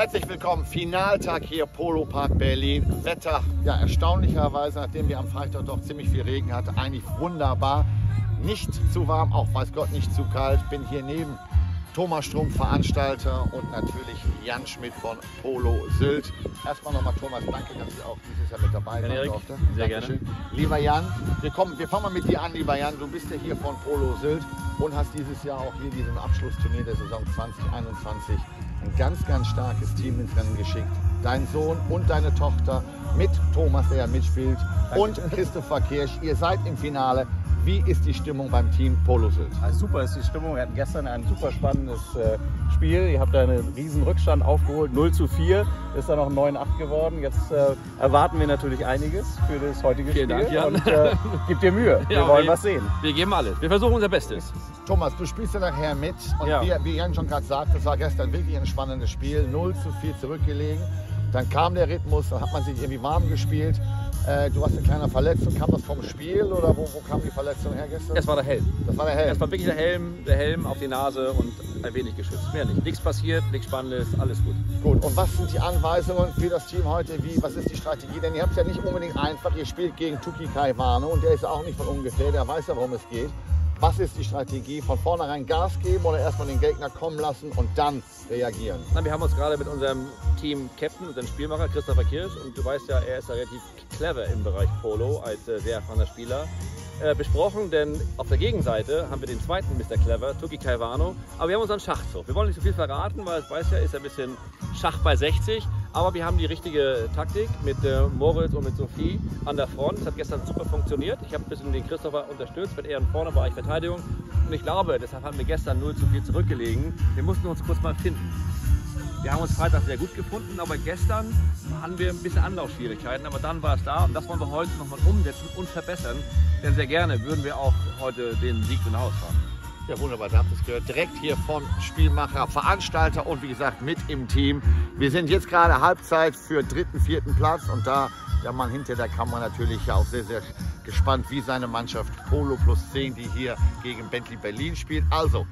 Herzlich willkommen, Finaltag hier Polo Park Berlin. Wetter, ja erstaunlicherweise, nachdem wir am Freitag doch ziemlich viel Regen hatten, eigentlich wunderbar. Nicht zu warm, auch weiß Gott nicht zu kalt. Bin hier neben Thomas Strumpf, Veranstalter und natürlich Jan Schmidt von Polo Sylt. Erstmal nochmal Thomas, danke, dass ich auch dieses Jahr mit dabei sein durfte. sehr Dankeschön. Lieber Jan, wir, kommen, wir fangen mal mit dir an, lieber Jan. Du bist ja hier von Polo Sylt und hast dieses Jahr auch hier diesen Abschlussturnier der Saison 2021 ein ganz, ganz starkes Team ins Rennen geschickt. Dein Sohn und deine Tochter mit Thomas, der ja mitspielt, und Christopher Kirsch. Ihr seid im Finale. Wie ist die Stimmung beim Team Polo Sylt? Also super ist die Stimmung. Wir hatten gestern ein super spannendes äh, Spiel. Ihr habt einen riesen Rückstand aufgeholt. 0 zu 4 ist dann noch 9-8 geworden. Jetzt äh, erwarten wir natürlich einiges für das heutige Vielen Spiel. Dank, Jan. Und äh, gib dir Mühe. Wir Ja, wollen wir- was sehen. Wir geben alles. Wir versuchen unser Bestes. Thomas, du spielst ja nachher mit. Und Ja. wie, wie Jan schon gerade sagte, es war gestern wirklich ein spannendes Spiel. 0 zu 4 zurückgelegen. Dann kam der Rhythmus, dann hat man sich irgendwie warm gespielt. Äh, du hast eine kleine Verletzung. Kam das vom Spiel oder wo, wo kam die Verletzung her gestern? Es war der Helm. das war der Helm. Es war wirklich der Helm, der Helm auf die Nase und ein wenig geschützt. Mehr nicht. Nichts passiert, nichts Spannendes, alles gut. Gut, und was sind die Anweisungen für das Team heute? Wie, was ist die Strategie? Denn ihr habt es ja nicht unbedingt einfach. Ihr spielt gegen Tuki Kaiwano und der ist auch nicht von ungefähr, der weiß ja, worum es geht. Was ist die Strategie? Von vornherein Gas geben oder erstmal den Gegner kommen lassen und dann reagieren? Na, wir haben uns gerade mit unserem Team Captain, unserem Spielmacher Christopher Kirsch, und du weißt ja, er ist ja relativ clever im Bereich Polo als äh, sehr erfahrener Spieler, äh, besprochen, denn auf der Gegenseite haben wir den zweiten Mr. Clever, Tuki Kaiwano, aber wir haben unseren Schachzug. Wir wollen nicht so viel verraten, weil es weiß ja, ist ein bisschen Schach bei 60, aber wir haben die richtige Taktik mit äh, Moritz und mit Sophie an der Front. Das hat gestern super funktioniert. Ich habe ein bisschen den Christopher unterstützt, wenn er vorne war, ich Verteidigung. Und ich glaube, deshalb haben wir gestern 0 zu 4 zurückgelegen. Wir mussten uns kurz mal finden. Wir haben uns Freitag sehr gut gefunden, aber gestern hatten wir ein bisschen Anlaufschwierigkeiten. Aber dann war es da und das wollen wir heute nochmal umsetzen und verbessern. Denn sehr gerne würden wir auch heute den Sieg nach Hause fahren. Ja, wunderbar, da habt ihr es gehört. Direkt hier vom Spielmacher, Veranstalter und wie gesagt mit im Team. Wir sind jetzt gerade Halbzeit für dritten, vierten Platz und da der Mann hinter der Kamera natürlich auch sehr, sehr gespannt, wie seine Mannschaft Polo plus 10, die hier gegen Bentley Berlin spielt. Also,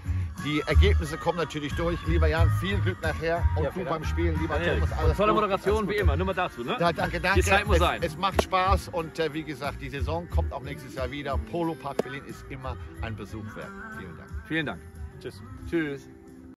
die Ergebnisse kommen natürlich durch. Lieber Jan, viel Glück nachher und Ja, du beim. Spielen. Lieber Thomas, Und alles tolle. Moderation Alles wie immer. Nur mal dazu, ne? Ja, danke, danke. Die Zeit muss es, sein. Es macht Spaß und äh, wie gesagt, die Saison kommt auch nächstes Jahr wieder. Polo Park Berlin ist immer ein Besuch wert. Vielen Dank. Vielen Dank. Tschüss. Tschüss.